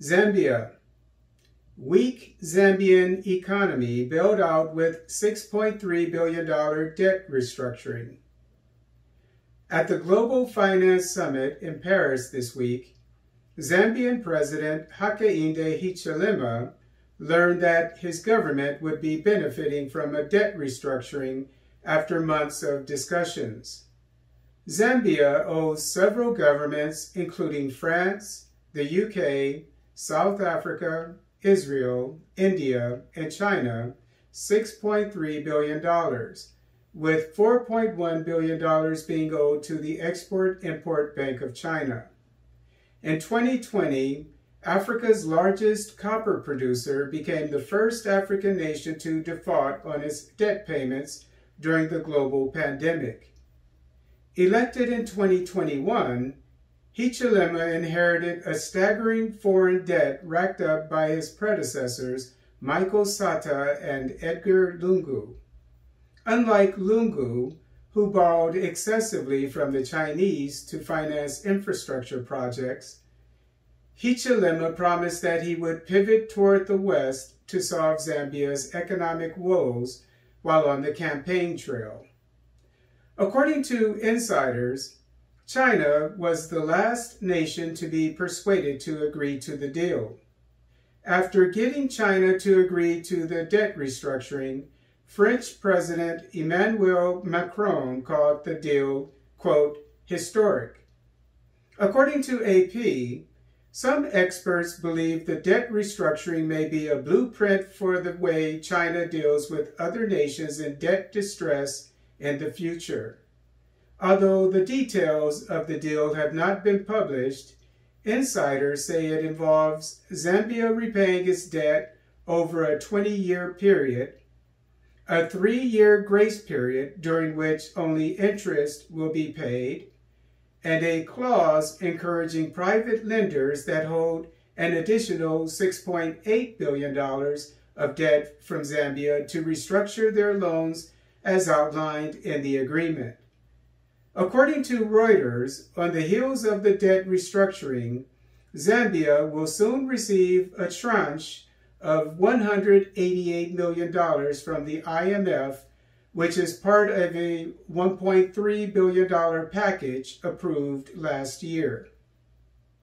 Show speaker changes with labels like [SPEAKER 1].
[SPEAKER 1] Zambia. Weak Zambian economy bailed out with $6.3 billion debt restructuring. At the Global Finance Summit in Paris this week, Zambian President Hakainde Hichilema learned that his government would be benefiting from a debt restructuring after months of discussions. Zambia owes several governments, including France, the UK, South Africa, Israel, India, and China, $6.3 billion, with $4.1 billion being owed to the Export-Import Bank of China. In 2020, Africa's largest copper producer became the first African nation to default on its debt payments during the global pandemic. Elected in 2021, Hichilema inherited a staggering foreign debt racked up by his predecessors, Michael Sata and Edgar Lungu. Unlike Lungu, who borrowed excessively from the Chinese to finance infrastructure projects, Hichilema promised that he would pivot toward the West to solve Zambia's economic woes while on the campaign trail. According to insiders, China was the last nation to be persuaded to agree to the deal. After getting China to agree to the debt restructuring, French President Emmanuel Macron called the deal, quote, historic. According to AP, some experts believe the debt restructuring may be a blueprint for the way China deals with other nations in debt distress in the future. Although the details of the deal have not been published, insiders say it involves Zambia repaying its debt over a 20-year period, a three-year grace period during which only interest will be paid, and a clause encouraging private lenders that hold an additional $6.8 billion of debt from Zambia to restructure their loans as outlined in the agreement. According to Reuters, on the heels of the debt restructuring, Zambia will soon receive a tranche of $188 million from the IMF, which is part of a $1.3 billion package approved last year.